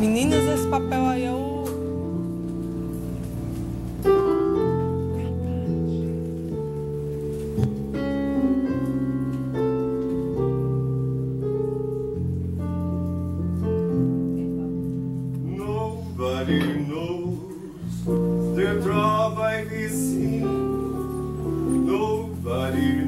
Meninas, esse papel aí é o. Nobody knows the trouble I've seen. Nobody knows.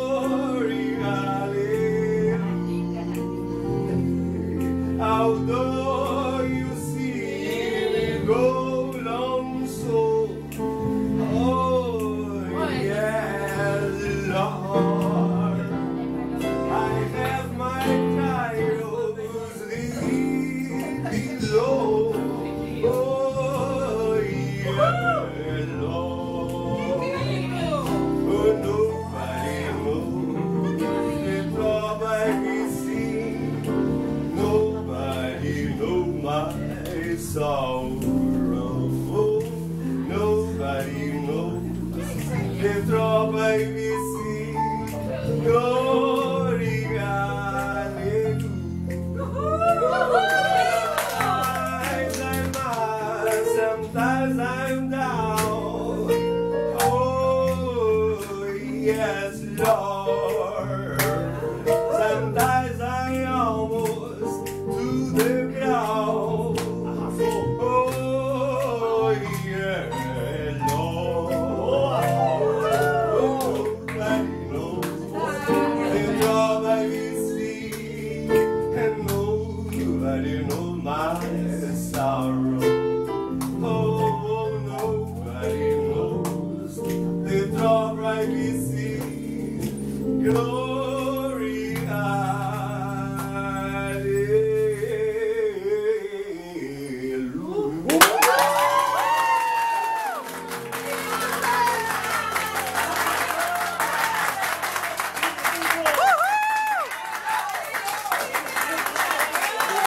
sorrowful. Nobody knows. They throw baby sing. Glory, Sometimes I'm up, sometimes I'm down. Oh, yes. tomorrow.